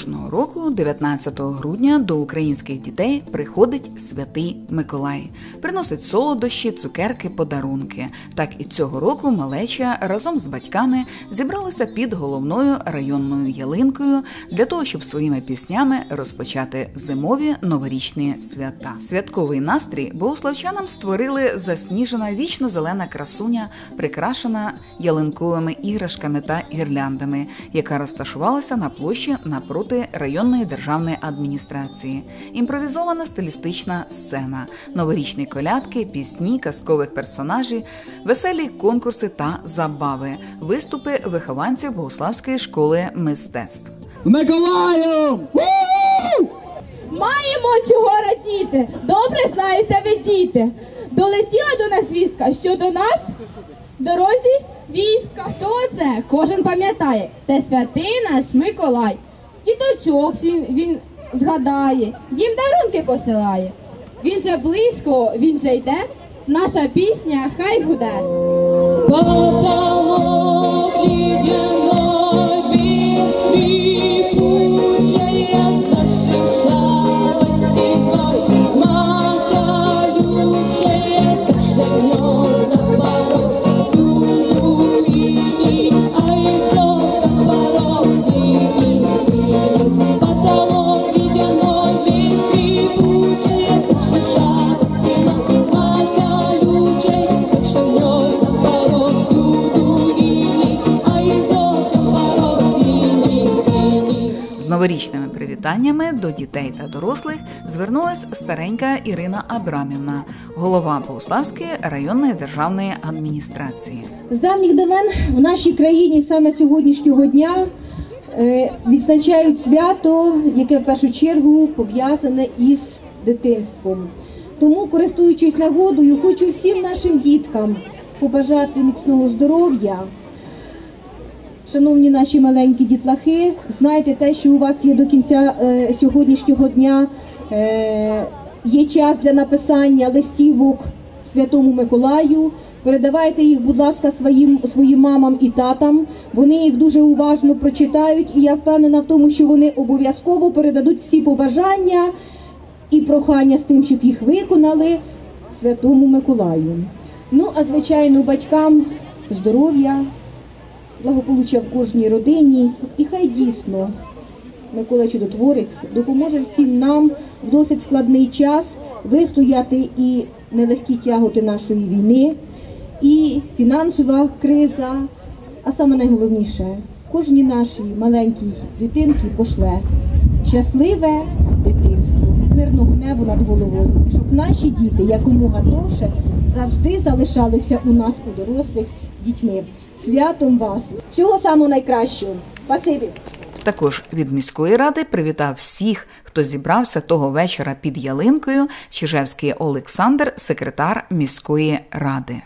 Кожного року, 19 грудня, до українських дітей приходить святий Миколай, приносить солодощі, цукерки, подарунки. Так і цього року малеча разом з батьками зібралися під головною районною ялинкою для того, щоб своїми піснями розпочати зимові новорічні свята. Святковий настрій богославчанам створили засніжена вічно зелена красуня, прикрашена ялинковими іграшками та гірляндами, яка розташувалася на площі напроти районної державної адміністрації, імпровізована стилістична сцена, новорічні колядки, пісні, казкових персонажів, веселі конкурси та забави, виступи вихованців Богославської школи мистецтв. З Маємо чого радіти. Добре знаєте ви діти. Долетіла до нас вістка, що до нас в дорозі вістка. Хто це? Кожен пам'ятає. Це святий наш Миколай. Діточок він, він згадає, їм дарунки посилає. Він же близько, він же йде. Наша пісня хай гуде. Новорічними привітаннями до дітей та дорослих звернулась старенька Ірина Абрамівна, голова Богославської районної державної адміністрації. З давніх давен в нашій країні саме сьогоднішнього дня е, відзначають свято, яке в першу чергу пов'язане із дитинством. Тому, користуючись нагодою, хочу всім нашим діткам побажати міцного здоров'я. Шановні наші маленькі дітлахи, знайте те, що у вас є до кінця е, сьогоднішнього дня. Е, є час для написання листівок Святому Миколаю. Передавайте їх, будь ласка, своїм своїм мамам і татам. Вони їх дуже уважно прочитають, і я впевнена в тому, що вони обов'язково передадуть всі побажання і прохання з тим, щоб їх виконали Святому Миколаю. Ну, а звичайно, батькам здоров'я, благополуччя в кожній родині, і хай дійсно Микола Чудотворець допоможе всім нам в досить складний час вистояти і нелегкі тяготи нашої війни, і фінансова криза, а саме найголовніше, кожній нашій маленькій дитинці пошле щасливе дитинство, мирного неба над головою, і щоб наші діти якомога довше завжди залишалися у нас у дорослих дітьми. Святом вас! Всього самого найкращого! Спасибі! Також від міської ради привітав всіх, хто зібрався того вечора під ялинкою. Чижевський Олександр, секретар міської ради.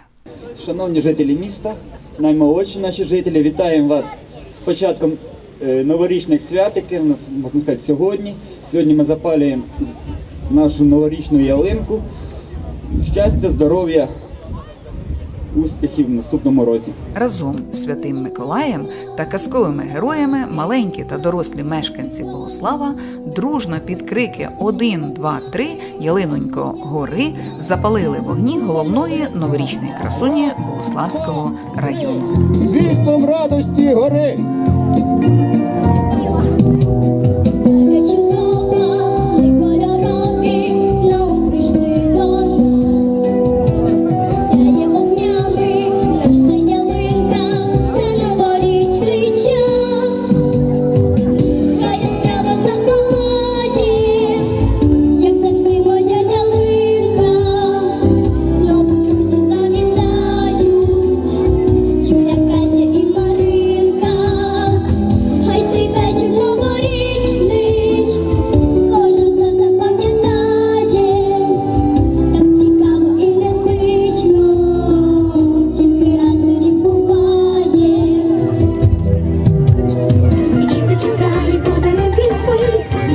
Шановні жителі міста, наймолодші наші жителі, вітаємо вас з початком е, новорічних свят, які у нас можна сказати сьогодні. Сьогодні ми запалюємо нашу новорічну ялинку. Щастя, здоров'я, успіхів в наступному році. Разом з святим Миколаєм та казковими героями маленькі та дорослі мешканці Богослава дружно під крики «Один, два, три» ялинонько гори запалили вогні головної новорічної красуні Богославського району. Вітом радості гори!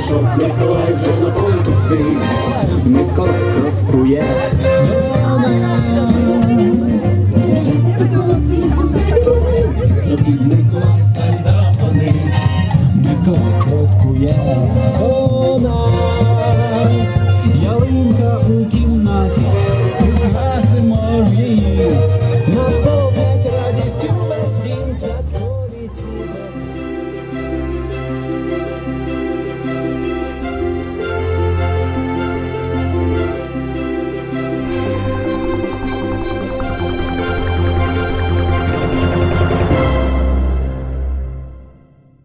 Свої. І щоб на золотою встиг, Микола крокує Миколай